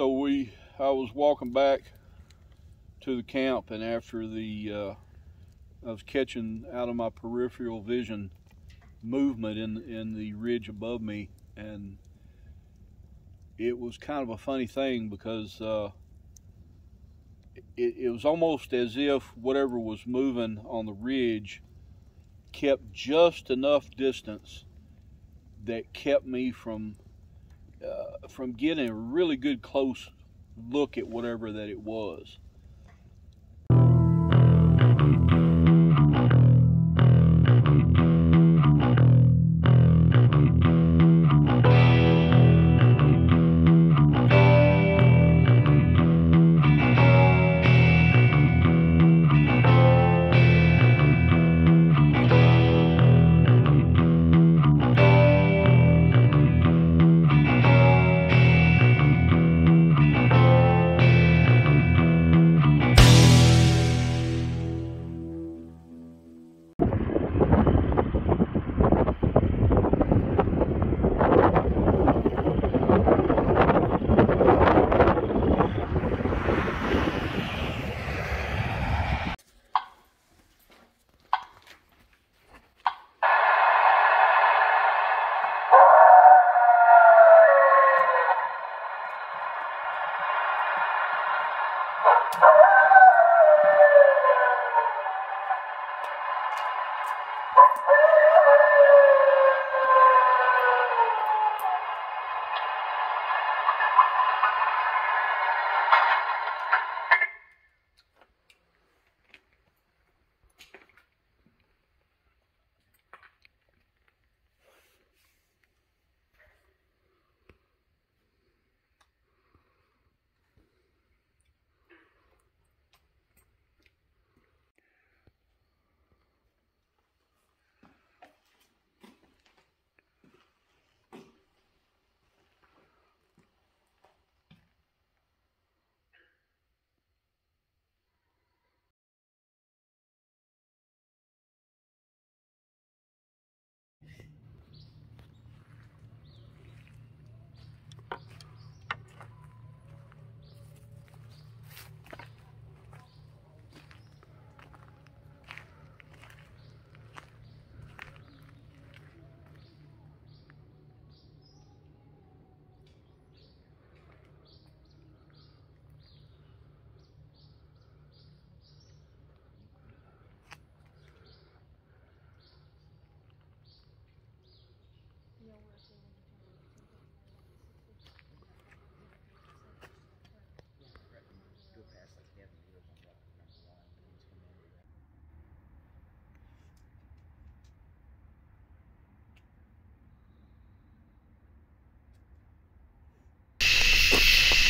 So we, I was walking back to the camp, and after the, uh, I was catching out of my peripheral vision movement in in the ridge above me, and it was kind of a funny thing because uh, it, it was almost as if whatever was moving on the ridge kept just enough distance that kept me from uh, from getting a really good close look at whatever that it was.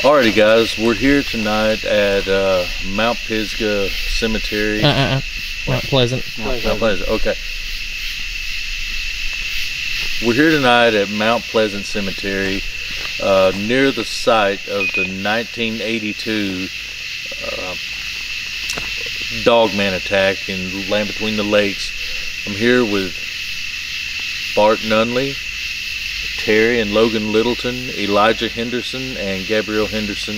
Alrighty, guys, we're here tonight at uh, Mount Pisgah Cemetery. Uh, uh, uh. Mount Pleasant. Mount Pleasant. Okay. We're here tonight at Mount Pleasant Cemetery, uh, near the site of the 1982 uh, dogman attack in Land Between the Lakes. I'm here with Bart Nunnelly, Terry and Logan Littleton, Elijah Henderson, and Gabrielle Henderson.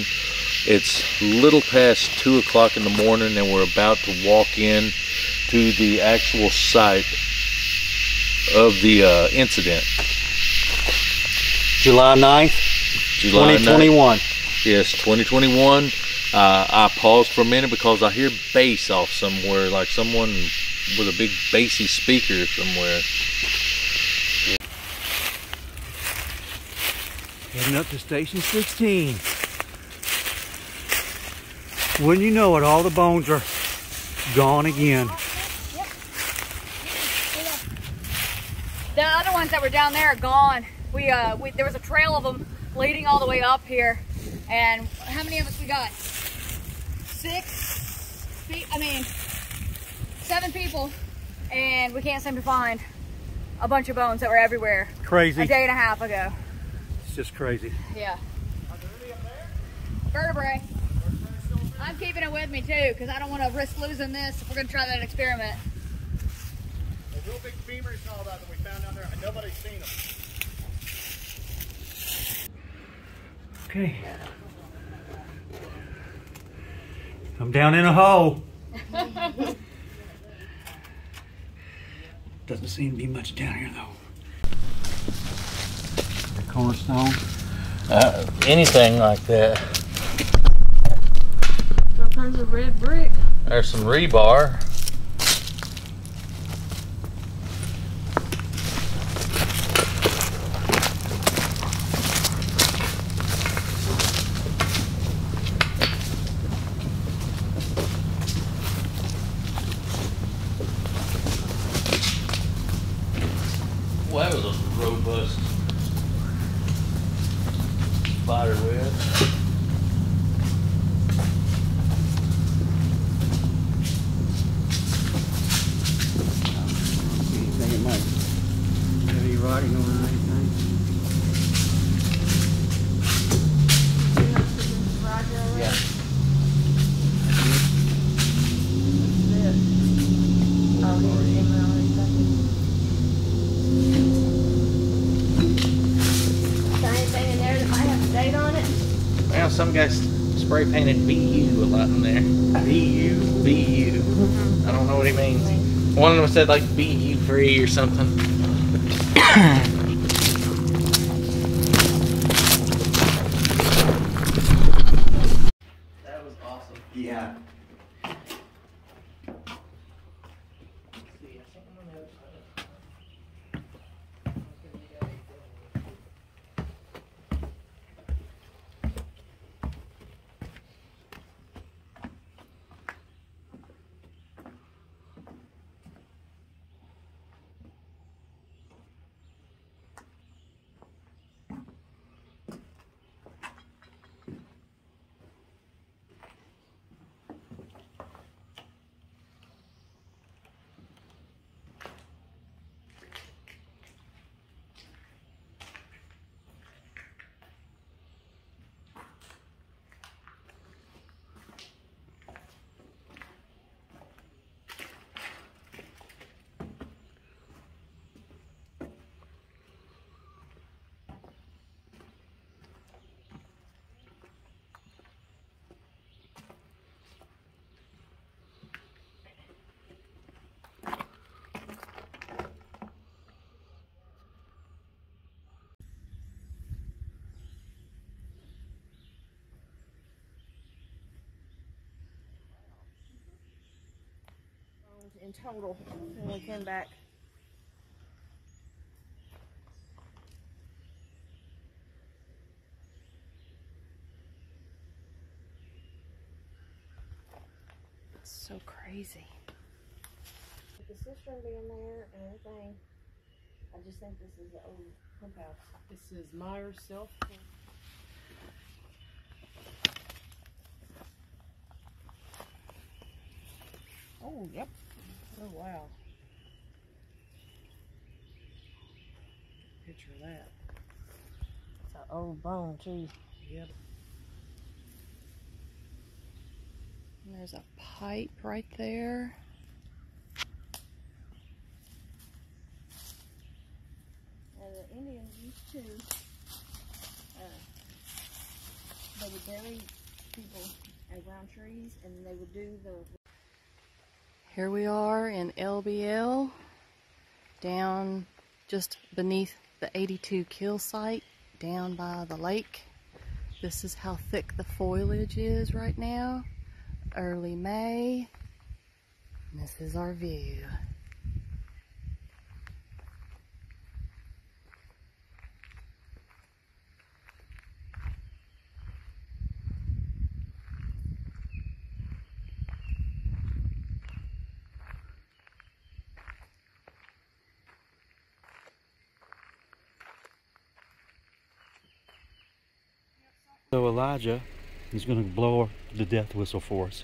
It's little past 2 o'clock in the morning, and we're about to walk in to the actual site of the uh, incident. July 9th, July 2021. 9th. Yes, 2021. Uh, I paused for a minute because I hear bass off somewhere, like someone with a big bassy speaker somewhere. Heading up to station 16. When you know it, all the bones are gone again. The other ones that were down there are gone. We, uh, we, there was a trail of them leading all the way up here. And how many of us we got? Six, pe- I mean, seven people. And we can't seem to find a bunch of bones that were everywhere Crazy. a day and a half ago. It's just crazy. Yeah. Vertebrae. I'm keeping it with me too because I don't want to risk losing this if we're going to try that experiment. The real big femurs and all that that we found down there, and nobody's seen them. Okay. I'm down in a hole. Doesn't seem to be much down here though. The cornerstone. Uh, anything like that. All kinds of red brick. There's some rebar. Well, that was a robust spider web. Anything it might have any writing on it or anything. Yeah. Oh, here's the email right there. Is there anything in there that might have a date on it? Well, some guys spray painted BU a lot in there. BU? BU. I don't know what he means. One of them said like BU free or something. that was awesome. Yeah. In total, when we came back. It's so crazy. With the cistern being there and everything, I just think this is the old pump house. This is Myers Self. Oh, yep. Oh, wow. Picture of that. It's an old bone, too. Yep. And there's a pipe right there. And the Indians used to, uh, they would bury people around trees and they would do the. Here we are in LBL, down just beneath the 82 kill site, down by the lake. This is how thick the foliage is right now early May. This is our view. So Elijah is going to blow the death whistle for us.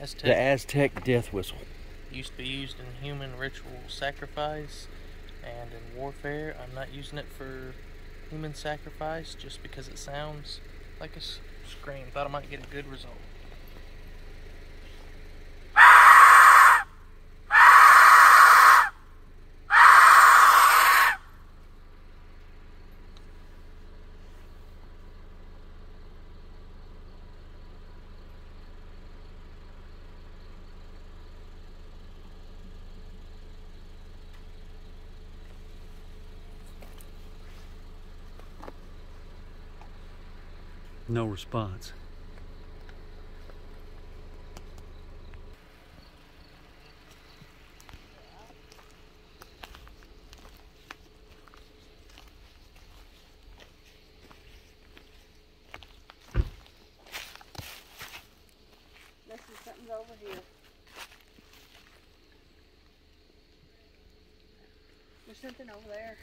Aztec The Aztec death whistle. used to be used in human ritual sacrifice and in warfare. I'm not using it for human sacrifice just because it sounds like a scream. Thought I might get a good result. No response. Over here. There's something over there.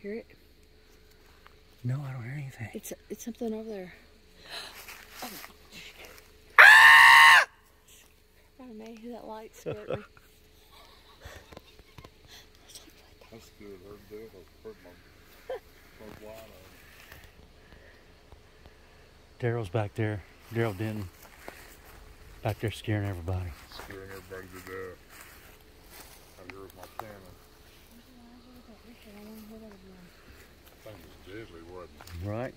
Hear it? No, I don't hear anything. It's it's something over there. Oh, man, that light scared me. That's good. Heard that. I heard my, my wide Darrell's back there. Darrell Denton. Back there scaring everybody. Scaring everybody to death. I heard my cannon. Thing was deadly, wasn't it? Right?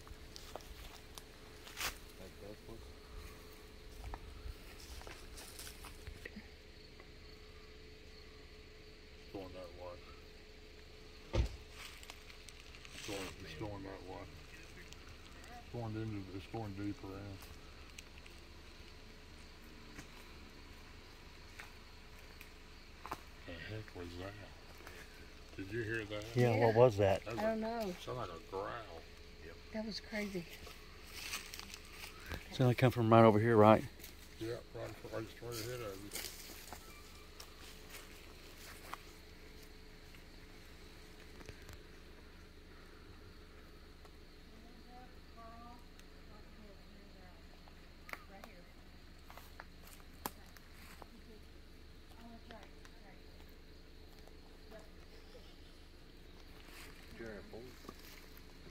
Going that way. Going, it's going that way. Going into, it's going deeper in. The heck was that? Did you hear that? Yeah, what was that? That I don't know. sounded like a growl. That was crazy. It's only come from right over here, right? Yeah, right, right straight ahead of you.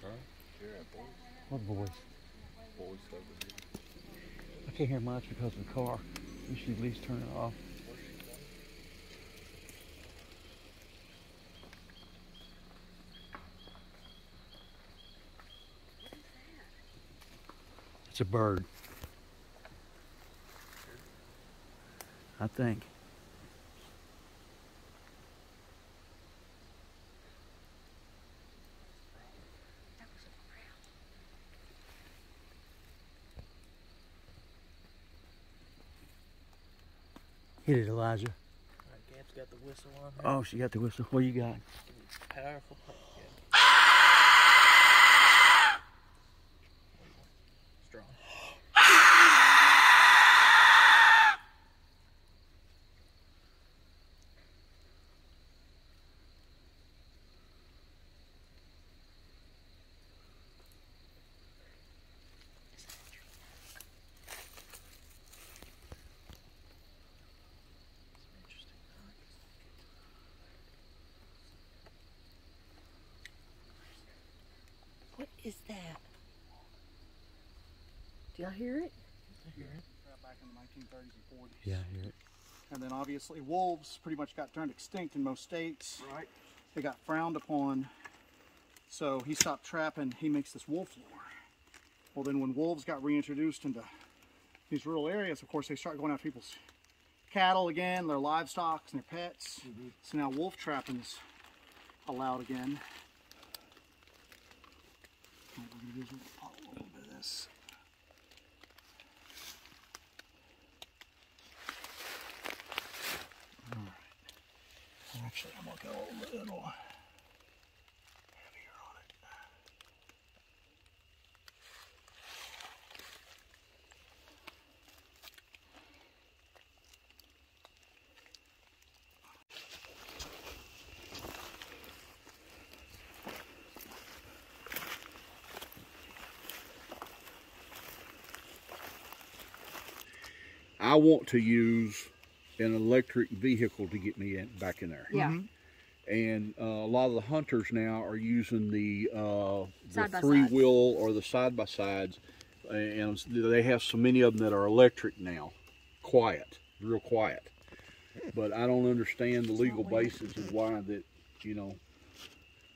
Huh? What voice? I can't hear much because of the car. You should at least turn it off. It's a bird. I think. Hit it, Elijah. Alright, Gab's got the whistle on her. Oh, she got the whistle. What you got? Powerful y'all hear it? I hear it. Back in the 1930s and 40s. Yeah, I hear it. And then obviously wolves pretty much got turned extinct in most states. Right. They got frowned upon. So he stopped trapping. He makes this wolf lure. Well, then when wolves got reintroduced into these rural areas, of course, they start going after people's cattle again, their livestock, and their pets. Mm-hmm. So now wolf trapping's allowed again. What we're gonna do is we're gonna pop a little bit of this. Actually, I'm gonna go a little heavier on it. I want to use an electric vehicle to get me in, back in there. Yeah. Mm-hmm. And uh, a lot of the hunters now are using the uh, the three wheel or the side by sides, and they have so many of them that are electric now, quiet, real quiet. But I don't understand the legal basis of why that, you know.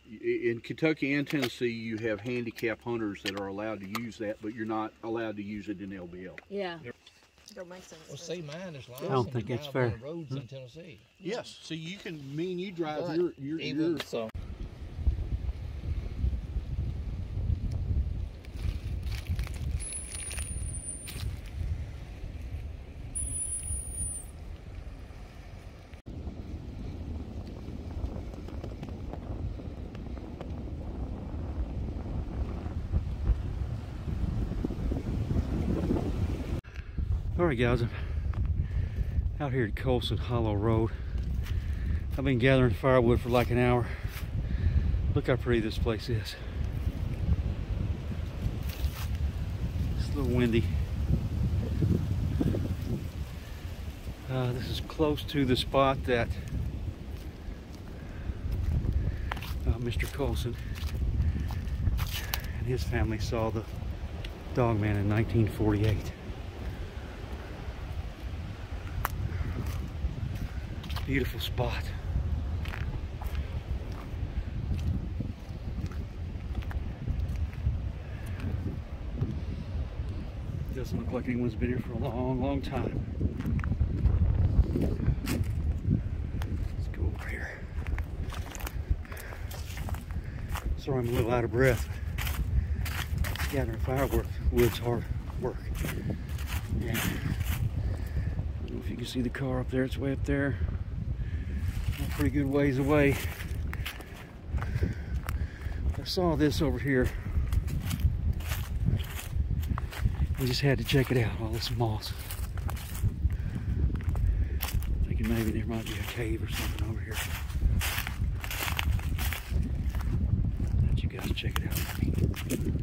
In Kentucky and Tennessee, you have handicap hunters that are allowed to use that, but you're not allowed to use it in LBL. Yeah. Don't make sense. Well, does it? see, mine is I don't think it's fair. roads in hmm. Tennessee. Yes. So you can, me and you drive But your, your, even your so. Alright guys, I'm out here at Colson Hollow Road. I've been gathering firewood for like an hour. Look how pretty this place is. It's a little windy. Uh, this is close to the spot that uh, Mr. Colson and his family saw the dog man in 1948. Beautiful spot. Doesn't look like anyone's been here for a long, long time. Let's go over here. Sorry I'm a little out of breath. Gathering firewood wood's hard work. Yeah. I don't know if you can see the car up there, it's way up there pretty good ways away. I saw this over here. We just had to check it out, all this moss. Thinking maybe there might be a cave or something over here. Let you guys check it out for me.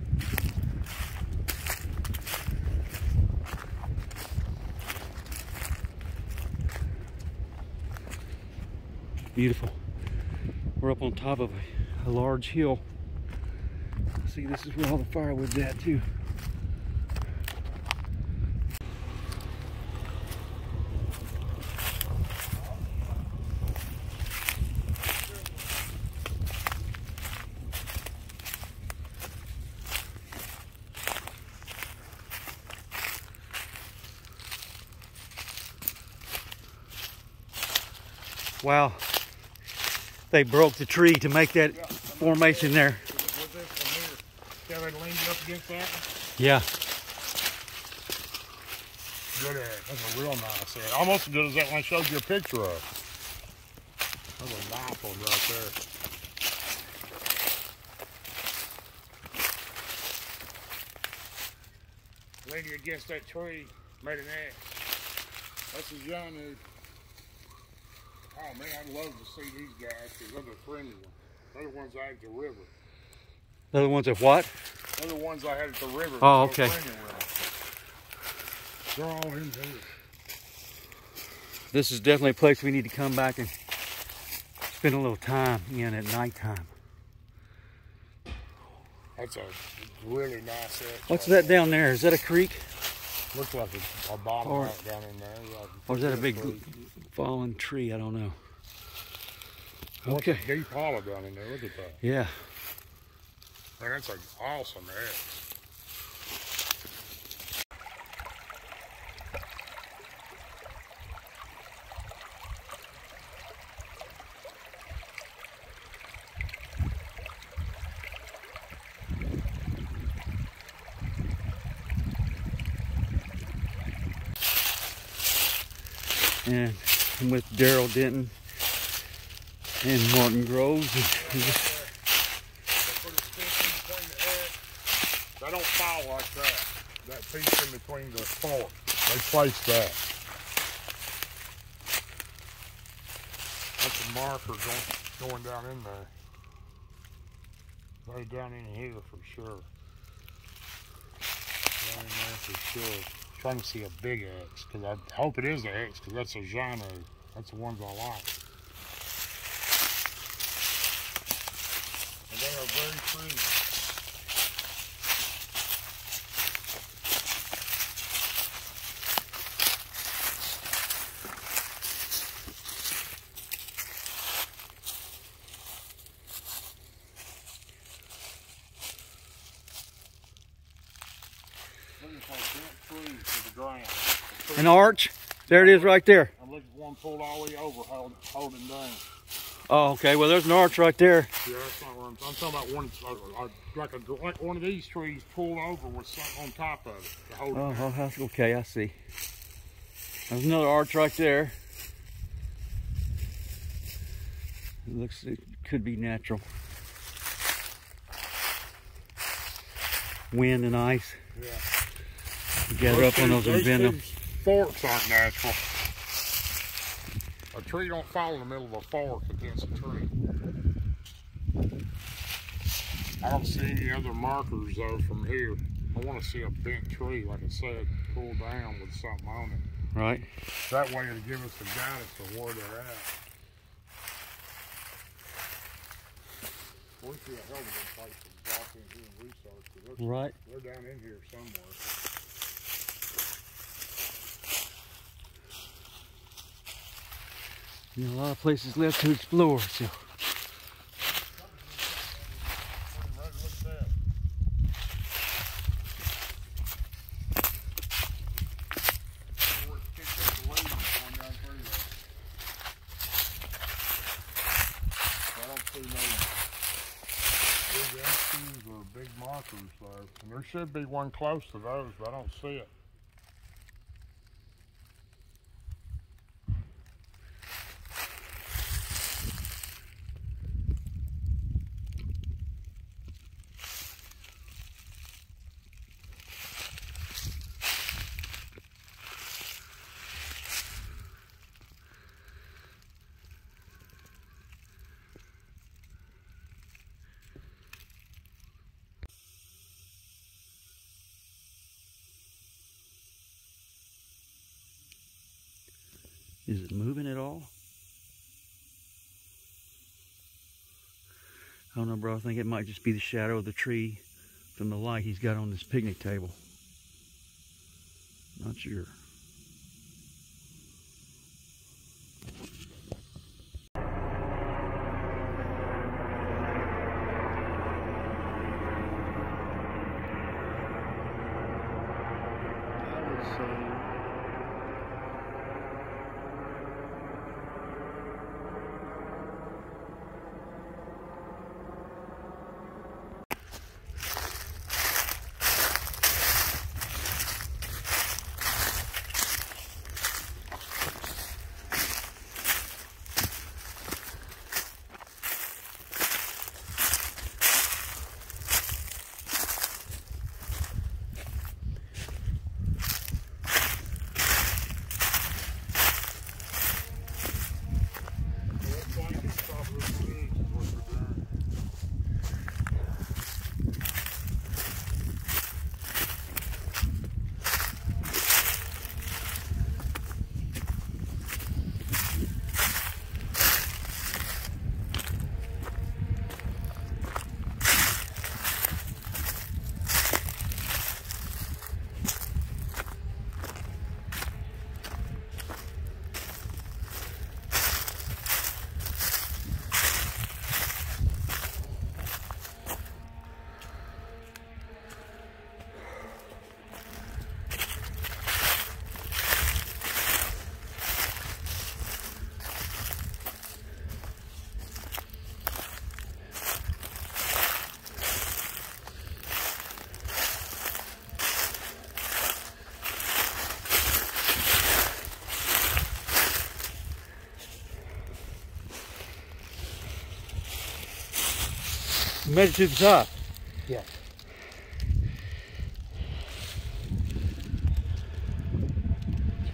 Beautiful. We're up on top of a, a, large hill. See, this is where all the firewood's at too. Wow they broke the tree to make that yeah, formation there. Yeah, they leaned up against that? Yeah. Good at That's a real nice head. Almost as good as that one I showed you a picture of. That's a nice one right there. Leaned it against that tree, made an X. That's a young Oh man, I'd love to see these guys because they're the friendly ones. They're the ones I had at the river. They're the ones at what? They're the ones I had at the river. Oh, okay. They're all in here. This is definitely a place we need to come back and spend a little time in at nighttime. That's a really nice. What's that down there? Is that a creek? Looks like a, a bottom or, right down in there. Like or is that a big creek. fallen tree? I don't know. Okay. deep hollow down in there. Look at that. Yeah. Man, that's an awesome edge. With Darrell Denton and Martin Groves. They don't fall like that. That piece in between the fork. They place that. That's a marker going, going down in there. Right down in here for sure. Down in there for sure trying to see a big X because I hope it is an X because that's a Jano. That's the ones I like. And they are very fruity. An arch. There it is right there. Looking for one pulled all the way over, hold, holding down. Oh, okay. Well, there's an arch right there. Yeah, that's not what I'm, I'm talking about one, uh, uh, like a like one of these trees pulled over with something on top of it to hold it Oh, down. oh, that's okay. I see. There's another arch right there. It looks, it could be natural. Wind and ice. Yeah. Gather up on those and bend them. Forks aren't natural. A tree don't fall in the middle of a fork against a tree. I don't see any other markers though from here. I want to see a bent tree, like I said, pulled down with something on it. Right. That way it'll give us a guidance of where they're at. We see a hell of a place to walk in here and research. Right. They're down in here somewhere. You know, a lot of places left to explore. So. Big markers though. And there should be one close to those, but I don't see it. Moving at all? I don't know, bro. I think it might just be the shadow of the tree from the light he's got on this picnic table. Not sure. To the. Yeah.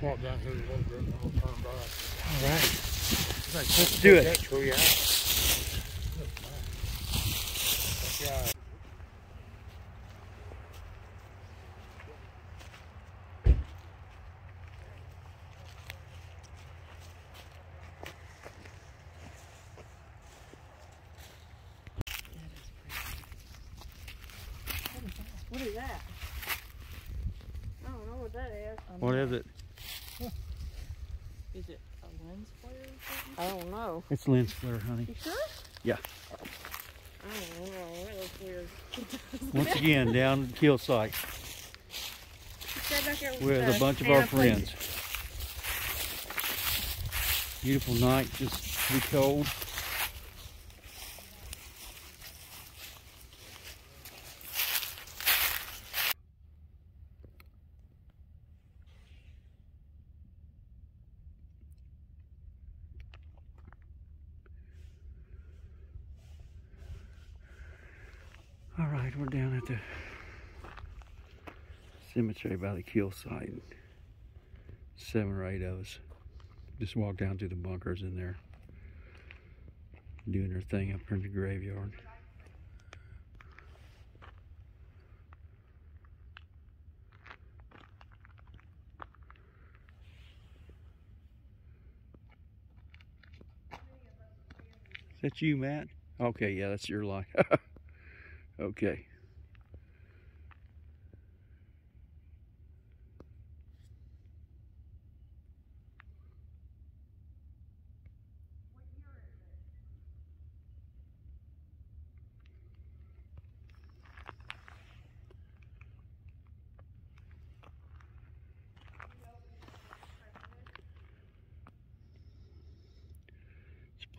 Walk down here a little bit and I'll turn back. All right. Let's Let's do it. do that. I don't know what that is. What is it? Is it a lens flare I don't know. It's lens flare, honey. You sure? Yeah. I don't know. That looks weird. Once again, down the kill site. With a bunch of our friends. Beautiful night, just be cold. Cemetery by the kill site. Seven or eight of us just walked down through the bunkers in there, doing their thing up in the graveyard. Is that you, Matt? Okay, yeah, that's your line. okay.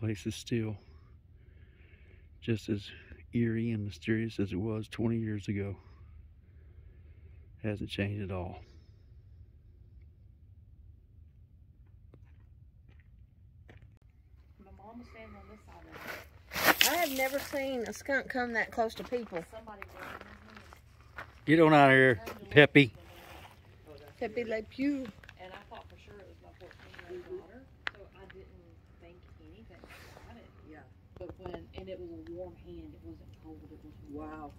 This place is still just as eerie and mysterious as it was 20 years ago. Hasn't changed at all. My mom was standing on this side of it. I have never seen a skunk come that close to people. Get on out of here, Peppy. Pepe Le Pew. And I thought for sure it was my 14 year old daughter, so I didn't think anything about it. Yeah. But when, and it was a warm hand, it wasn't cold, it was warm. Wow.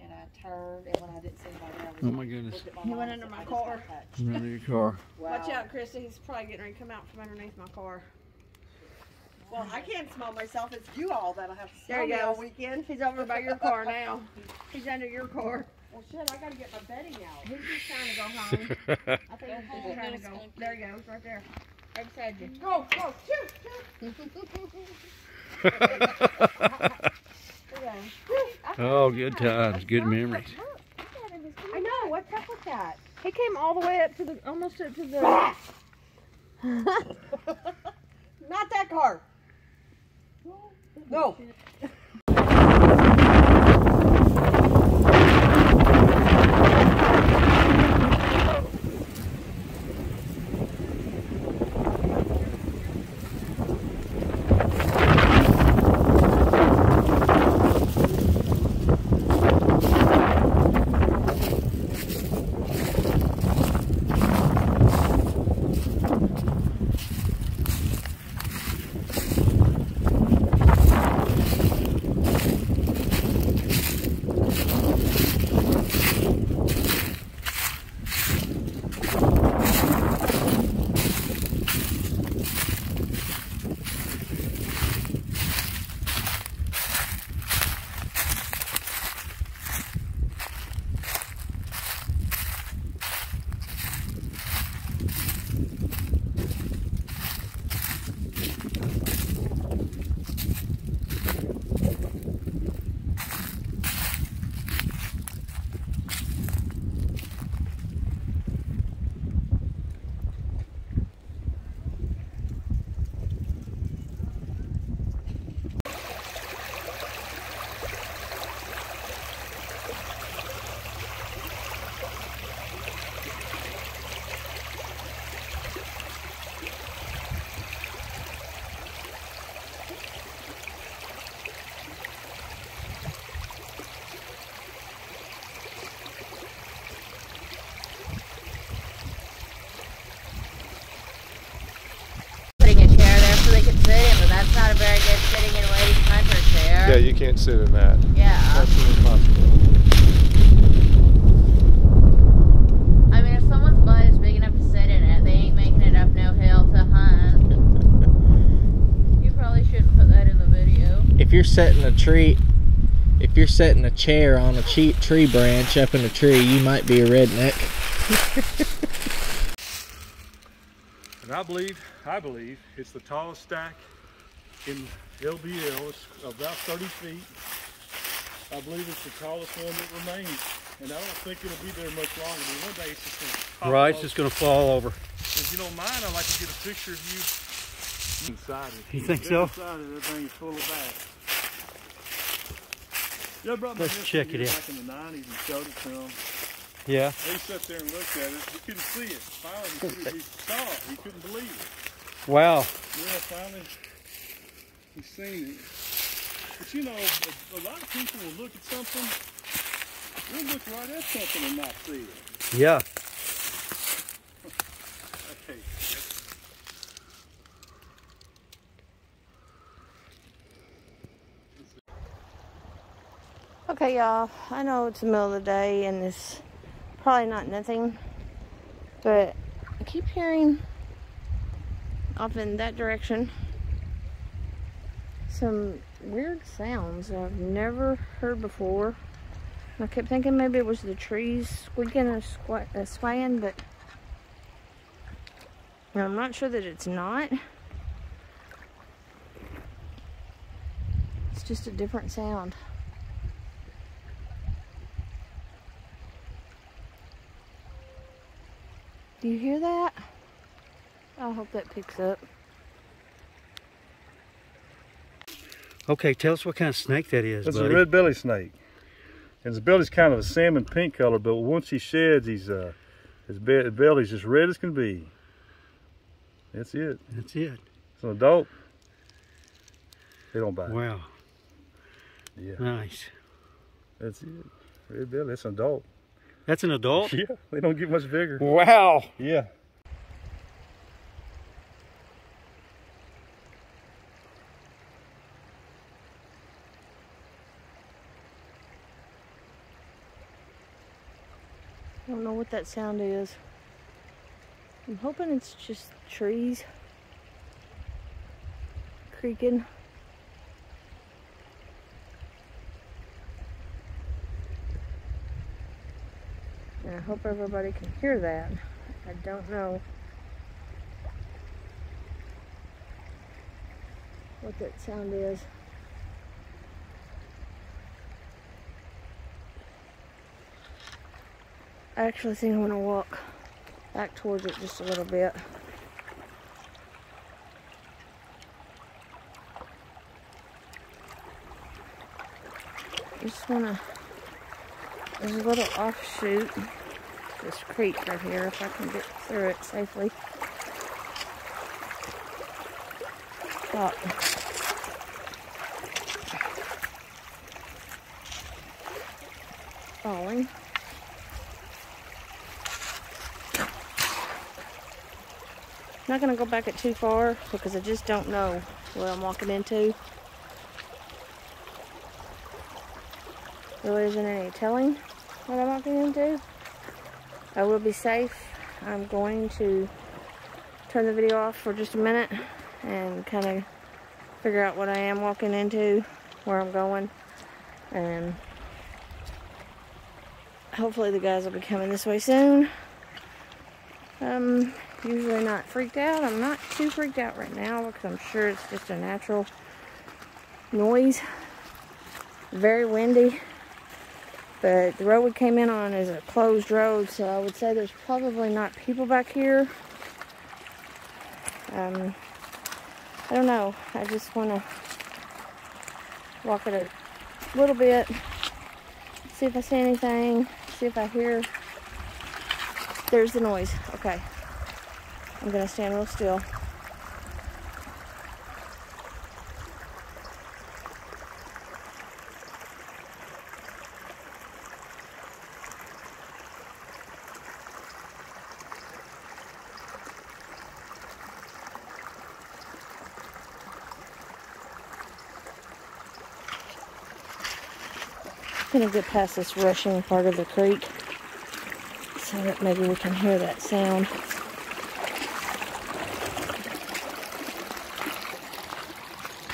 And I turned, and when I didn't see anybody, I was Oh my goodness. looked at my He mom went and under said, my "I just got car." touched." Run your car. Wow. Watch out, Chrissy. He's probably getting ready to come out from underneath my car. Well, I can't smell myself. It's you all that'll have to There smell he me all goes. weekend. He's over by your car now. He's under your car. Well, shit, I gotta get my bedding out. He's just trying to go home. I think he's just trying to go. There he goes, right there. Right beside you. Go, go, shoot, shoot. Oh, good times, good memories. I know. What's up with that? He came all the way up to the, almost up to the. Not that car. No. Can't sit in that. Yeah. That's impossible. I mean, if someone's butt is big enough to sit in it, they ain't making it up no hill to hunt. you probably shouldn't put that in the video. If you're setting a tree, if you're setting a chair on a che- tree branch up in a tree, you might be a redneck. And I believe, I believe, it's the tallest stack in LBL. It's about 30 feet. I believe it's the tallest one that remains. And I don't think it'll be there much longer. But one day it's just going to pop Right, it's just gonna fall over. If you don't mind, I'd like to get a picture of you Inside it. You think so? Inside it, everything is full of bass. Yeah, I brought my Let's nephew check it out. Back in the 90s and showed it to him. Yeah. He sat there and looked at it. He couldn't see it. Finally, he, he saw it. He couldn't believe it. Wow. Yeah, finally, he's seen it. But you know, a, a lot of people will look at something, they'll look right at something and not see it. Yeah. Okay. Okay, y'all. I know it's the middle of the day and it's probably not nothing, but I keep hearing off in that direction some weird sounds I've never heard before. I kept thinking maybe it was the trees squeaking or squa- uh, swaying, but I'm not sure that it's not. It's just a different sound. Do you hear that? I hope that picks up. Okay, tell us what kind of snake that is, It's buddy. a red belly snake. And his belly's kind of a salmon pink color, but once he sheds, he's uh, his be- belly's just red as can be. That's it. That's it. It's an adult. They don't bite. Wow. Yeah. Nice. That's it. Red belly. That's an adult. That's an adult? Yeah. They don't get much bigger. Wow. Yeah. What that sound is. I'm hoping it's just trees creaking. And I hope everybody can hear that. I don't know what that sound is. I actually think I'm gonna walk back towards it just a little bit. Just wanna, there's a little offshoot, this creek right here, if I can get through it safely. Stop. Not gonna go back it too far because I just don't know what I'm walking into. There isn't any telling what I'm walking into. I will be safe. I'm going to turn the video off for just a minute and kind of figure out what I am walking into, where I'm going, and hopefully the guys will be coming this way soon. Um, usually not freaked out. I'm not too freaked out right now because I'm sure it's just a natural noise. Very windy. But the road we came in on is a closed road, so I would say there's probably not people back here. Um, I don't know. I just want to walk it a little bit, see if I see anything, see if I hear. There's the noise. Okay. I'm going to stand real still. I'm gonna get past this rushing part of the creek so that maybe we can hear that sound.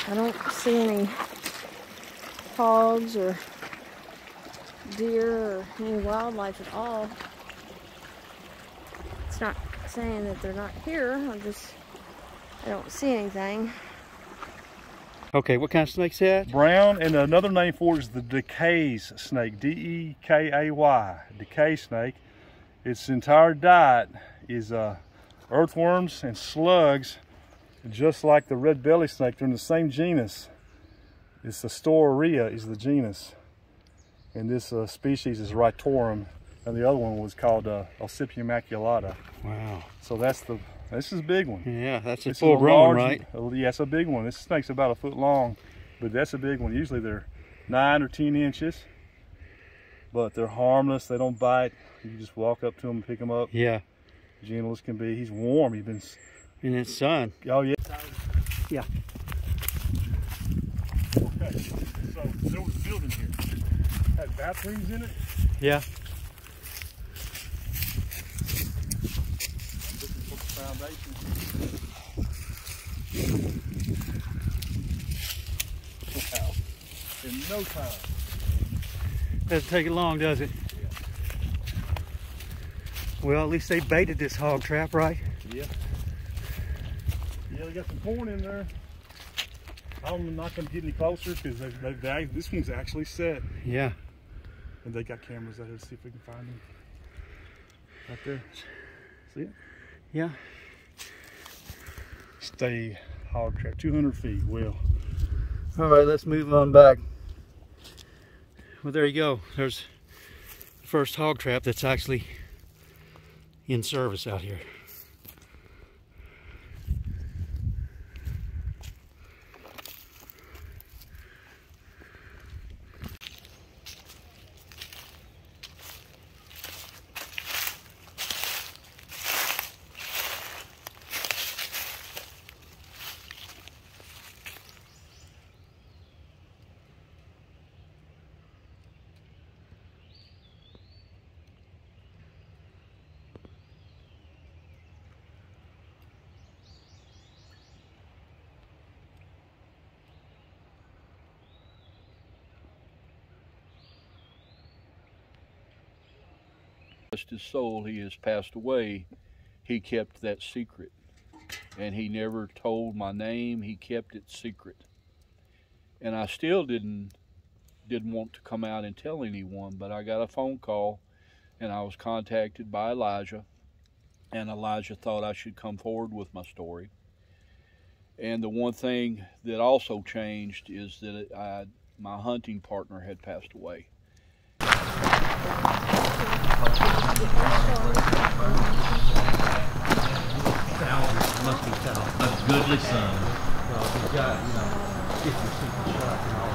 I don't see any hogs or deer or any wildlife at all. It's not saying that they're not here, I'm just, I don't see anything. Okay, what kind of snake's that? Brown, and another name for it is the DeKay's snake, D-E-K-A-Y, DeKay snake. Its entire diet is uh, earthworms and slugs just like the red belly snake, they're in the same genus. It's the Storeria is the genus. And this uh, species is Rhitorum. And the other one was called uh, occipitomaculata. Wow. So that's the, this is a big one. Yeah, that's a This full grown, right? Yeah, it's a big one. This snake's about a foot long, but that's a big one. Usually they're nine or 10 inches, but they're harmless. They don't bite. You just walk up to them and pick them up. Yeah. Gentle as can be. He's warm. He's been. In the sun. Oh, yeah. Yeah. Okay, so there was a building here. Had bathrooms in it. Yeah. Looking for the foundation. Wow. In no time. Doesn't take it long, does it? Well, at least they baited this hog trap, right? Yeah. Yeah, they got some corn in there. I'm not going to get any closer because they, they, they, this one's actually set. Yeah. And they got cameras out here to see if we can find them. Right there. See it? Yeah. Stay hog trap, 200 feet. Well, All right, let's move on back. Well, there you go. There's the first hog trap that's actually in service out here. His soul, he has passed away, he kept that secret. And he never told my name, he kept it secret. And I still didn't didn't want to come out and tell anyone, but I got a phone call and I was contacted by Elijah. And Elijah thought I should come forward with my story. And the one thing that also changed is that I, my hunting partner had passed away. Must be foul. A goodly son. Well, he's got, you know, 50 super shot and all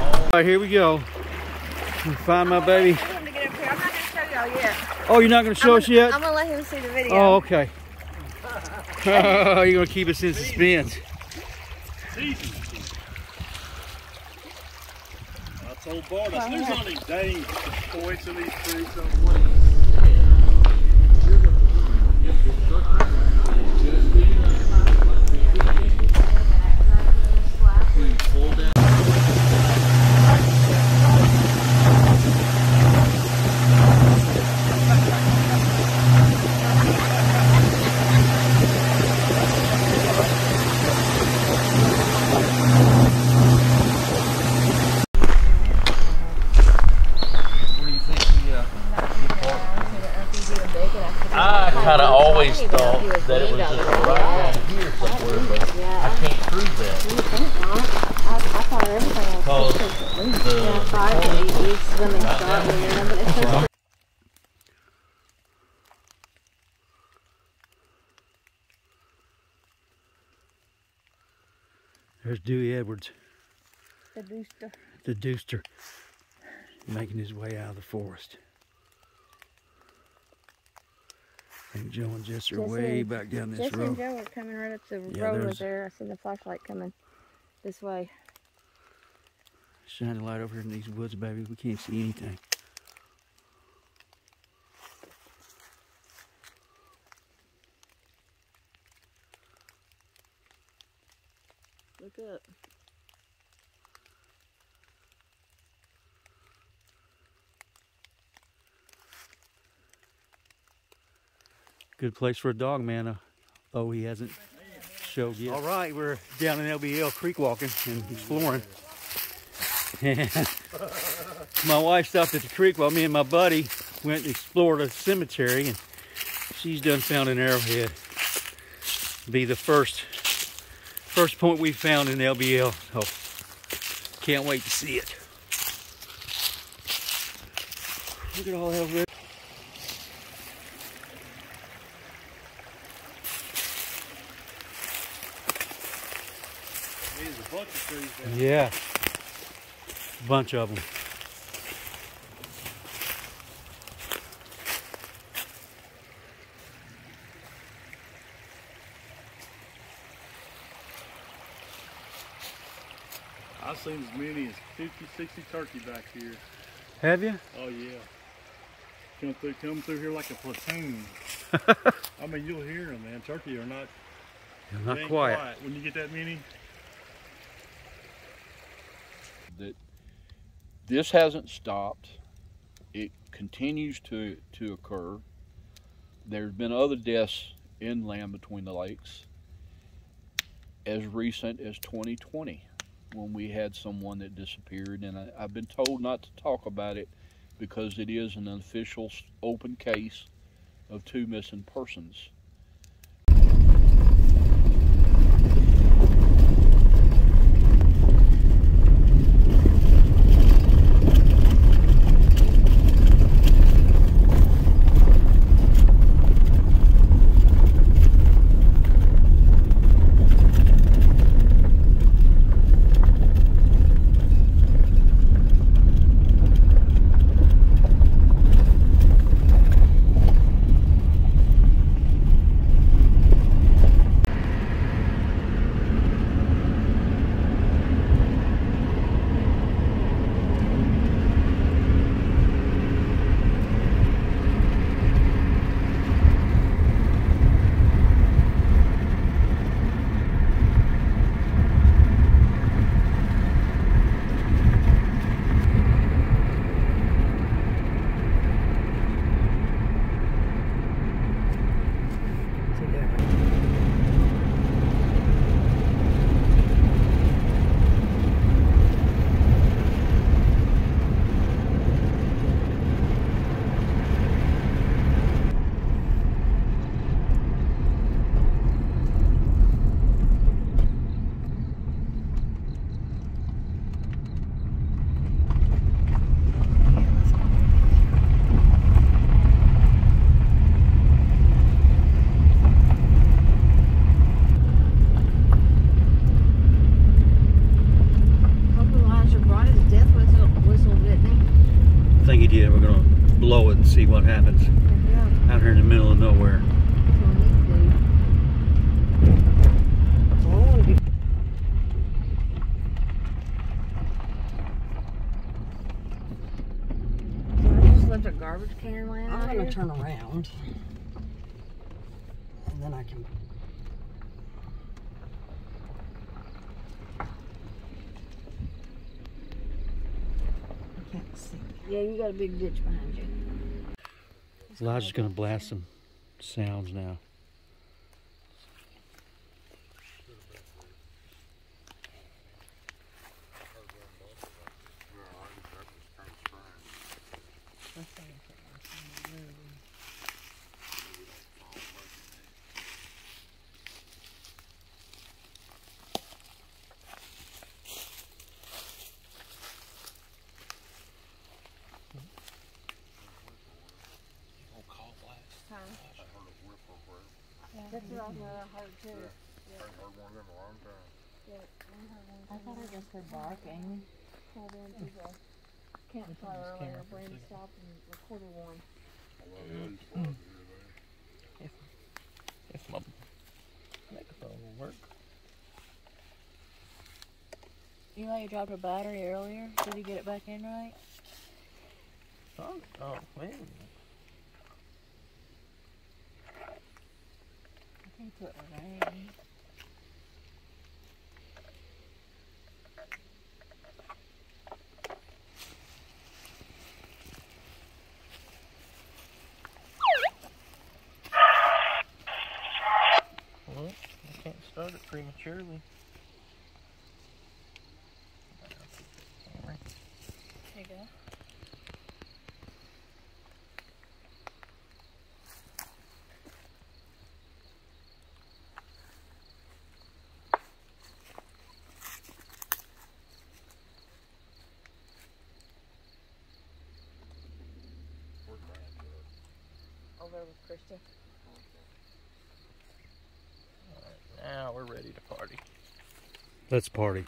All right, here we go. Find my baby. I'm not going to show y'all yet. Oh, you're not going to show I'm us yet? I'm going to let him see the video. Oh, okay. you're going to keep us in suspense. I told Bart, I said, there's only dang the dooster making his way out of the forest. And Joe and Jess are way and, back down this road. Jess and Joe are coming right up the yeah, road over there. I see the flashlight coming this way. Shine the light over here in these woods, baby. We can't see anything. Look up. Good place for a dog man. Uh, oh, he hasn't showed yet. All right, we're down in LBL creek walking and exploring. And my wife stopped at the creek while me and my buddy went and explored a cemetery and she's done found an arrowhead. Be the first first point we found in LBL. Oh, can't wait to see it. Look at all that red. There's a bunch of trees down Yeah, bunch of them. I've seen as many as 50, 60 turkey back here. Have you? Oh yeah. Come through, come through here like a platoon. I mean, you'll hear them, man. Turkey are not, They're not ain't quiet. When you get that many, that this hasn't stopped. It continues to, to occur. There's been other deaths in Land between the lakes as recent as 2020 when we had someone that disappeared and I, I've been told not to talk about it because it is an official open case of two missing persons. See what happens. Yeah. Out here in the middle of nowhere. Oh. So a garbage can laying I'm gonna turn around. And then I can I can't see. Yeah, you got a big ditch behind you. Elijah's gonna blast some sounds now. That's what I heard too. I thought I just heard barking. Called into the campfire earlier. Brandon stopped and recorded one. Hmm. If, if my microphone will work. Eli, you dropped a battery earlier. Did you get it back in right? Oh, oh man. put away. Well, I can't start it prematurely. Over with Krista. Now we're ready to party. Let's party.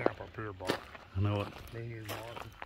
Up here, Bob. I know it. Me and Martin.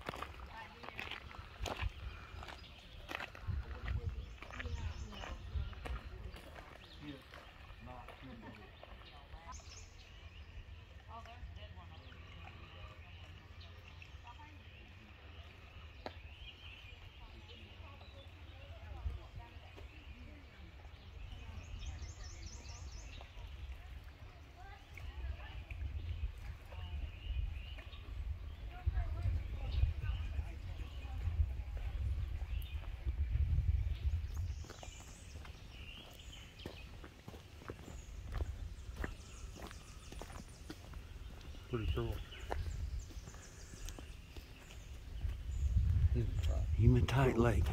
Pretty cool. Hematite Lake.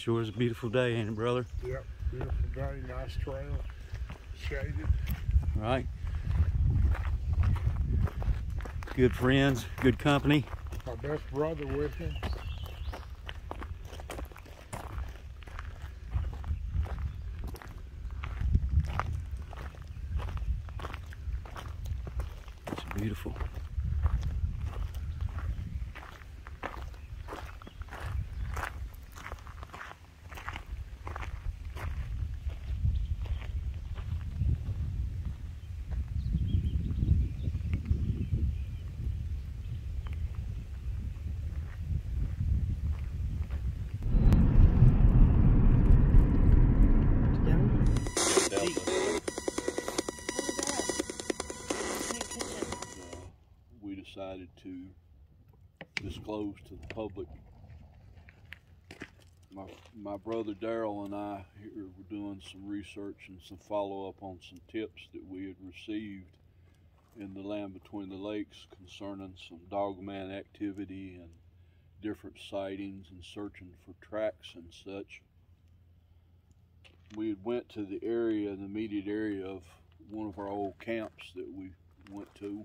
Sure is a beautiful day, ain't it, brother? Yep, beautiful day, nice trail, shaded. Right. Good friends, good company. My best brother with me. It's beautiful. we decided to disclose to the public. My, my brother Darrell and I here were doing some research and some follow up on some tips that we had received in the land between the lakes concerning some dogman activity and different sightings and searching for tracks and such. We had went to the area, the immediate area of one of our old camps that we went to.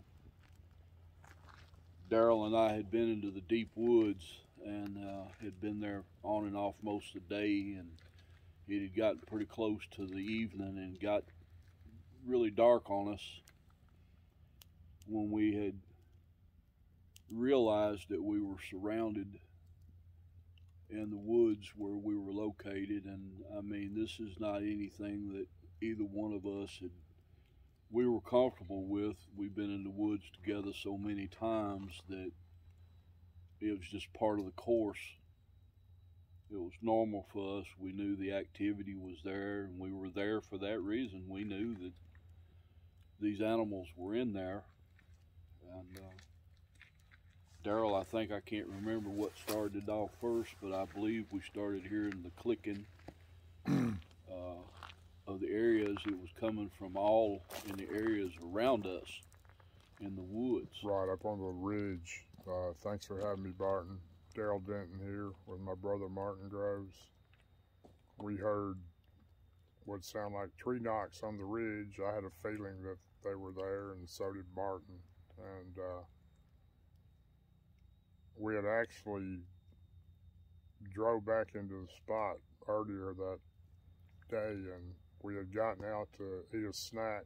Darrell and I had been into the deep woods and uh, had been there on and off most of the day, and it had gotten pretty close to the evening and got really dark on us when we had realized that we were surrounded in the woods where we were located. And I mean, this is not anything that either one of us had we were comfortable with. We've been in the woods together so many times that it was just part of the course. It was normal for us. We knew the activity was there, and we were there for that reason. We knew that these animals were in there. And uh, Darrell, I think I can't remember what started it off first, but I believe we started hearing the clicking. uh, of the areas it was coming from all in the areas around us in the woods. Right up on the ridge. Uh, thanks for having me, Barton. Darrell Denton here with my brother Martin Groves. We heard what sounded like tree knocks on the ridge. I had a feeling that they were there, and so did Martin. And uh, we had actually drove back into the spot earlier that day, and we had gotten out to eat a snack.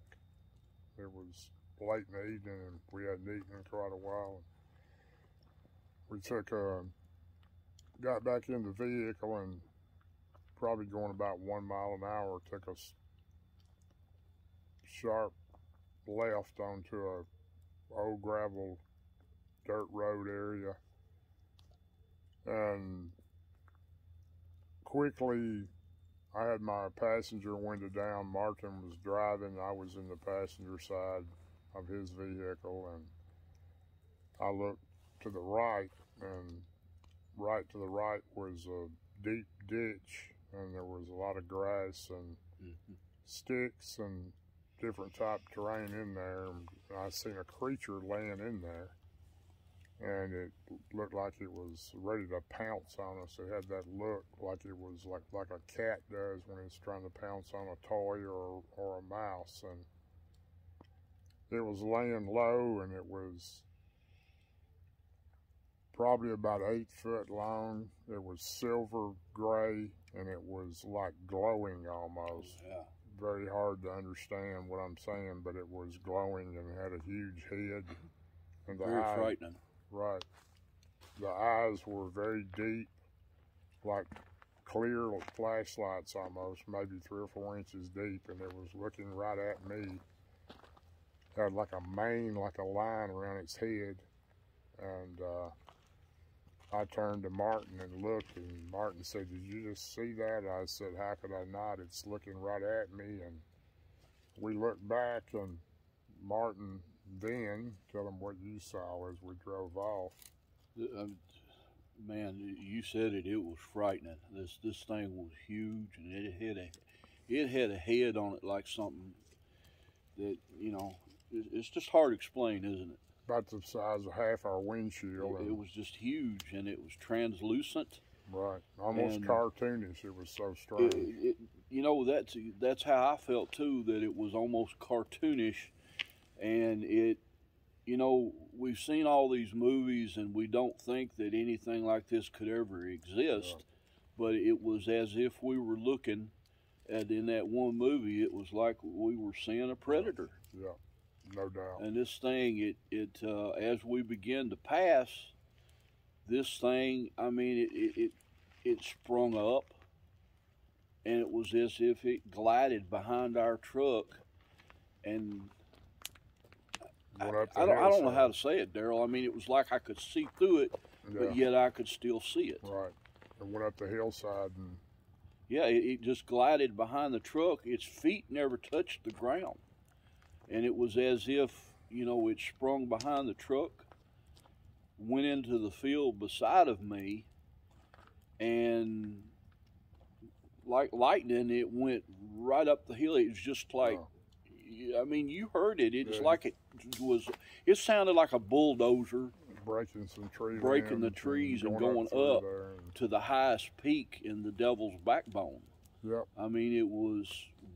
It was late in the evening, and we hadn't eaten in quite a while. We took a, got back in the vehicle and probably going about one mile an hour, took a sharp left onto a old gravel dirt road area and quickly I had my passenger window down. Martin was driving. I was in the passenger side of his vehicle, and I looked to the right, and right to the right was a deep ditch, and there was a lot of grass and Mm-hmm. sticks and different type terrain in there. And I seen a creature laying in there and it looked like it was ready to pounce on us. It had that look like it was like like a cat does when it's trying to pounce on a toy or or a mouse, and it was laying low, and it was probably about eight foot long. It was silver gray, and it was like glowing almost. Yeah. Very hard to understand what I'm saying, but it was glowing and had a huge head. And the Very eye- frightening. Right. The eyes were very deep, like clear flashlights almost, maybe three or four inches deep, and it was looking right at me. It Had like a mane, like a line around its head. And uh, I turned to Martin and looked, and Martin said, Did you just see that? I said, How could I not? It's looking right at me. And we looked back, and Martin then tell him what you saw as we drove off. Um, man, you said it. It was frightening. This this thing was huge, and it had a it had a head on it like something that you know. it- It's just hard to explain, isn't it? About the size of half our windshield. It, it was just huge, and it was translucent. Right. Almost And- cartoonish. It was so It, strange. it, you know that's that's how I felt too. That it was almost cartoonish, and it, you know, we've seen all these movies, and we don't think that anything like this could ever exist. But it was as if we were looking at in that one movie. It was like we were seeing a predator. yeah, no doubt. And this thing, it it uh, as we begin to pass, this thing, I mean, it it it, it sprung up, and it was as if it glided behind our truck, and the I don't I don't know how to say it, Darrell. I mean, it was like I could see through it, but yet I could still see it. Right. It went up the hillside and Yeah, it, it just glided behind the truck. Its feet never touched the ground. And it was as if, you know, it sprung behind the truck, went into the field beside of me, and like lightning, it went right up the hill. It was just like, I mean, you heard it. It's Yeah. like it was, it sounded like a bulldozer breaking some trees. breaking the trees and going through up there and- to the highest peak in the devil's backbone. Yep. I mean, it was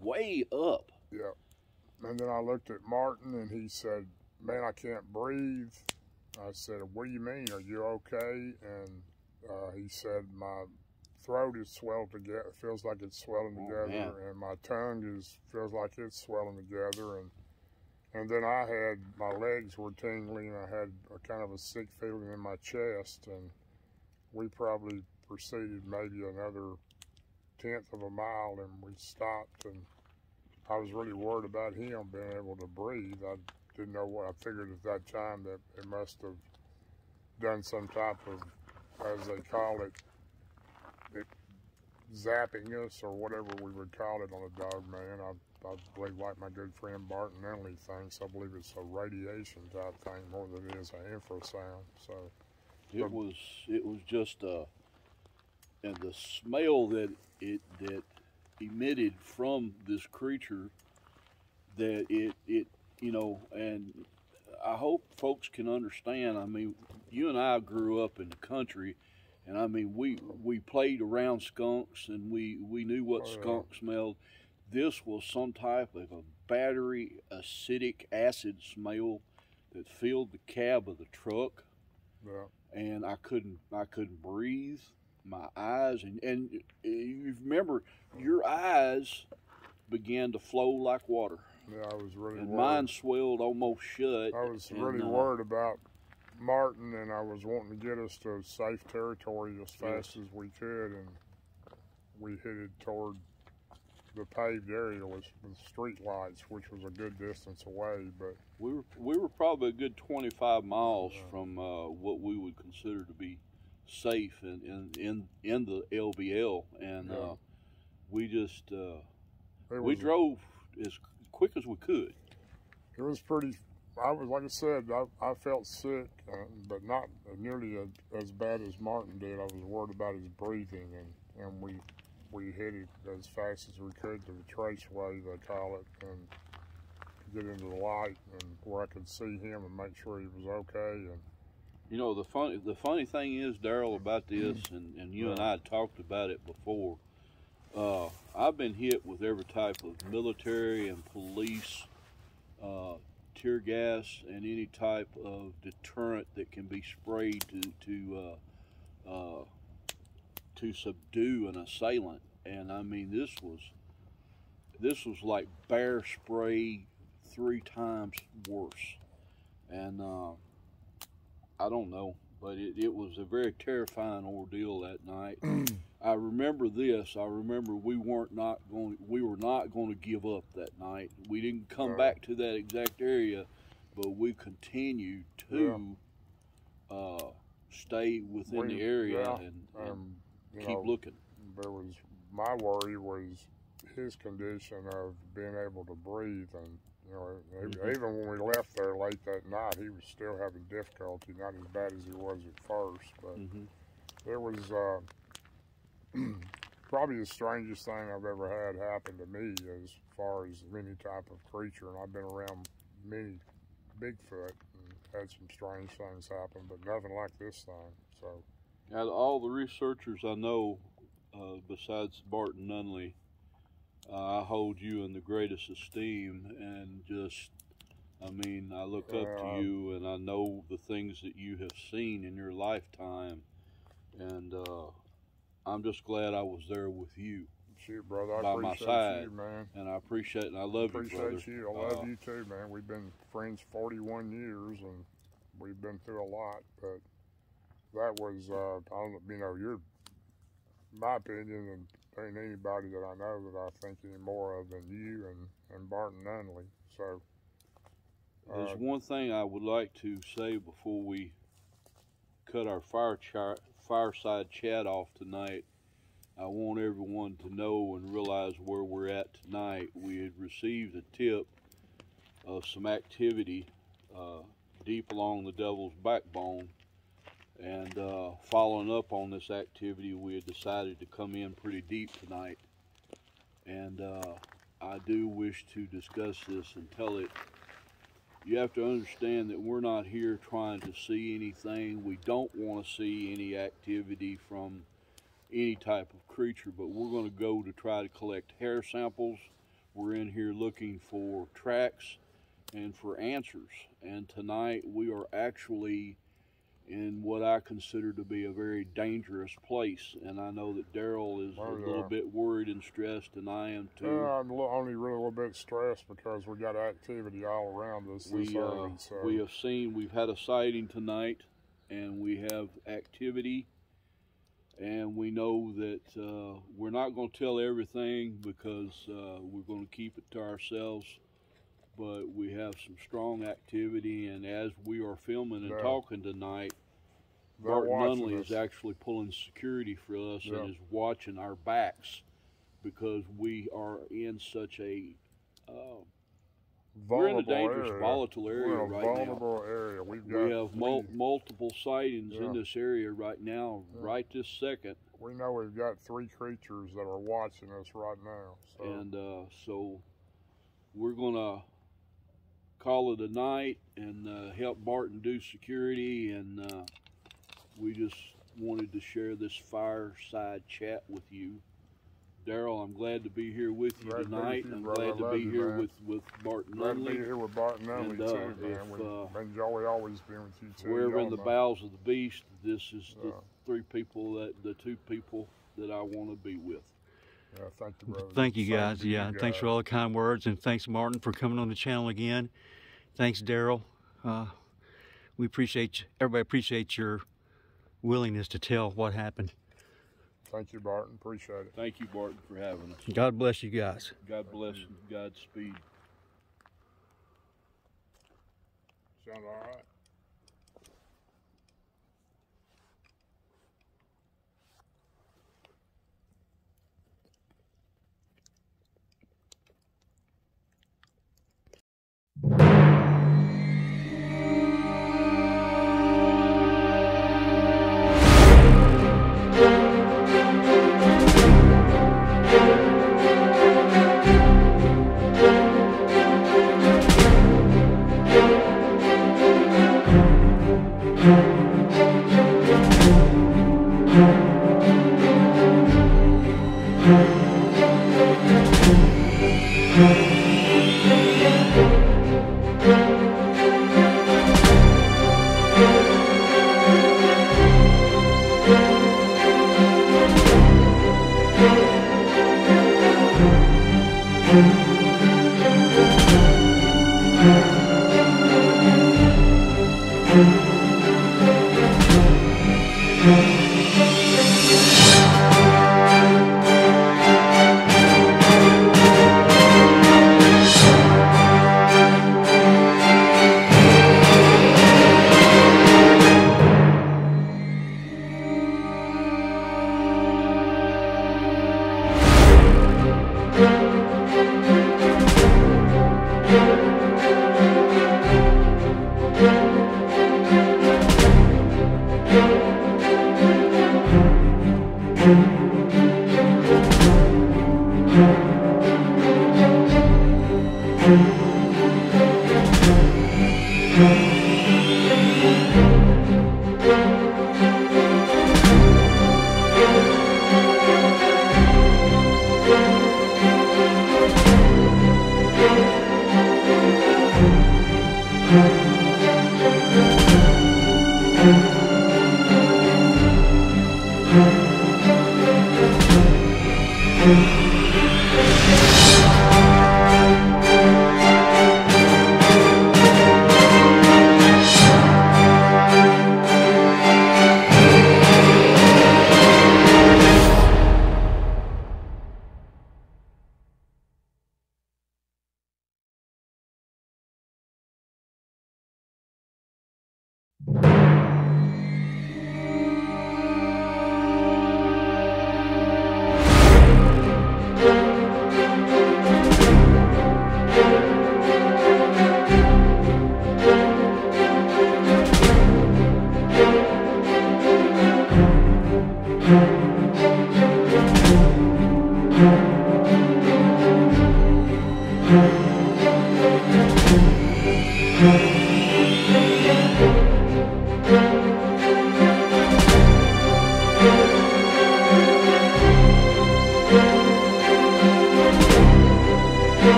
way up. Yep. And then I looked at Martin and he said, Man, I can't breathe. I said, What do you mean? Are you okay? And uh, he said, My throat is swelled together, feels like it's swelling together, man. and my tongue is feels like it's swelling together. And and then I had my legs were tingling. I had a kind of a sick feeling in my chest, and we probably proceeded maybe another tenth of a mile, and we stopped. And I was really worried about him being able to breathe. I didn't know what I figured at that time that it must have done some type of, as they call it, it zapping us or whatever we would call it on a dog man. I, I believe, like my good friend Barton Nunnelly thinks, I believe it's a radiation type thing more than it is an infrasound. So It But- was it was just uh and the smell that it that emitted from this creature that it it you know and I hope folks can understand. I mean, you and I grew up in the country, and I mean we we played around skunks and we we knew what Oh, yeah. skunk smelled. This was some type of a battery acidic acid smell that filled the cab of the truck yeah, and I couldn't I couldn't breathe. My eyes and and you remember your eyes began to flow like water, yeah, I was really and worried. mine swelled almost shut. I was and, really uh, worried about Martin, and I was wanting to get us to safe territory as fast as we could, and we headed toward the paved area with, with street lights, which was a good distance away. But We were we were probably a good twenty five miles from uh, what we would consider to be safe in in in, in the LBL, and Yeah. uh, we just uh, we drove as quick as we could. It was pretty. I was like I said, I, I felt sick, uh, but not nearly as, as bad as Martin did. I was worried about his breathing, and, and we we headed as fast as we could to the traceway, they call it, and get into the light and where I could see him and make sure he was okay. And You know the funny the funny thing is, Darrell, about this, and, and you and I talked about it before. Uh, I've been hit with every type of military and police uh, tear gas and any type of deterrent that can be sprayed to to uh, uh, to subdue an assailant. And I mean, this was this was like bear spray three times worse. And uh, I don't know, but it, it was a very terrifying ordeal that night. I remember this. I remember we weren't not going. We were not going to give up that night. We didn't come Right. back to that exact area, but we continued to uh, stay within We- the area yeah, and, and um, keep know, looking. There was my worry was his condition of being able to breathe, and you know, Mhm. even when we left there late that night, he was still having difficulty. Not as bad as he was at first, but Mhm. there was uh, probably the strangest thing I've ever had happen to me as far as any type of creature, and I've been around many Bigfoot and had some strange things happen, but nothing like this thing. So. Out of all the researchers I know, uh, besides Barton Nunnelly, uh, I hold you in the greatest esteem and just, I mean, I look up to you and I know the things that you have seen in your lifetime. And uh, I'm just glad I was there with you. Shoot, brother, I by my side. you, man. And I appreciate and I love appreciate you, brother. you. I love Uh, you too, man. We've been friends 41 years, and we've been through a lot. But that was, uh, I don't, know, you know, your, my opinion, and there ain't anybody that I know that I think any more of than you and and Barton Nunnelly. So, There's uh, one thing I would like to say before we cut our fire chart, fireside chat off tonight. I want everyone to know and realize where we're at tonight. We had received a tip of some activity uh, deep along the Devil's Backbone, and uh, following up on this activity, we had decided to come in pretty deep tonight. And uh, I do wish to discuss this and tell it you have to understand that we're not here trying to see anything. We don't want to see any activity from any type of creature, but we're going to go to try to collect hair samples. We're in here looking for tracks and for answers. And tonight we are actually in what I consider to be a very dangerous place. And I know that Darrell is Oh, a yeah. little bit worried and stressed, and I am too. yeah, I'm only really a little bit stressed because we got activity all around us this we uh. So, we have seen we've had a sighting tonight and we have activity and we know that uh, we're not going to tell everything because uh, we're going to keep it to ourselves but we have some strong activity and as we are filming and Yeah. talking tonight They're Bart Nunnelly us. is actually pulling security for us Yeah. and is watching our backs because we are in such a uh, we're in a dangerous, area. volatile area right vulnerable now. area. We've got We have mul- multiple sightings Yeah. in this area right now, Yeah. right this second, we know we've got three creatures that are watching us right now. So and uh, so we're gonna call it a night and uh, help Barton do security, and uh, we just wanted to share this fireside chat with you. Darrell, I'm glad to be here with you Glad to tonight. you, I'm brother. glad to be you, here man. with, with Barton glad to be here with Barton And, uh, too, man. if, uh, been Joey always been with you too. Wherever in the know. bowels of the beast, this is the Yeah. three people that the two people that I want to be with. Yeah, thank you, brother. Thank you guys. to you Yeah, thanks for all the kind words, and thanks Martin for coming on the channel again. Thanks Darrell. Uh, we appreciate everybody appreciates your willingness to tell what happened. Thank you, Barton. Appreciate it. Thank you, Barton, for having us. God bless you guys. God bless and Godspeed. Sound all right?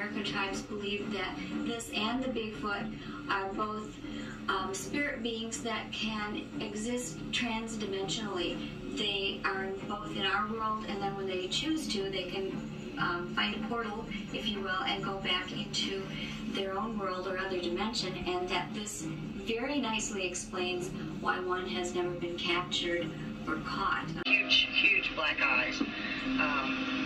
American tribes believe that this and the Bigfoot are both um, spirit beings that can exist transdimensionally. They are both in our world, and then when they choose to, they can um, find a portal, if you will, and go back into their own world or other dimension, and that this very nicely explains why one has never been captured or caught. Huge, huge black eyes. Um,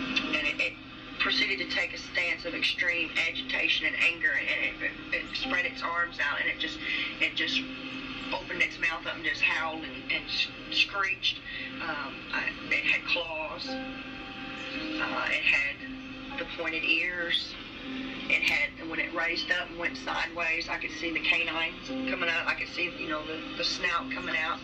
proceeded to take a stance of extreme agitation and anger, and it, it, spread its arms out, and it just, it just opened its mouth up and just howled and, and screeched. Um, I, it had claws. Uh, it had the pointed ears. It had, and when it raised up and went sideways, I could see the canines coming out. I could see, you know, the, the snout coming out.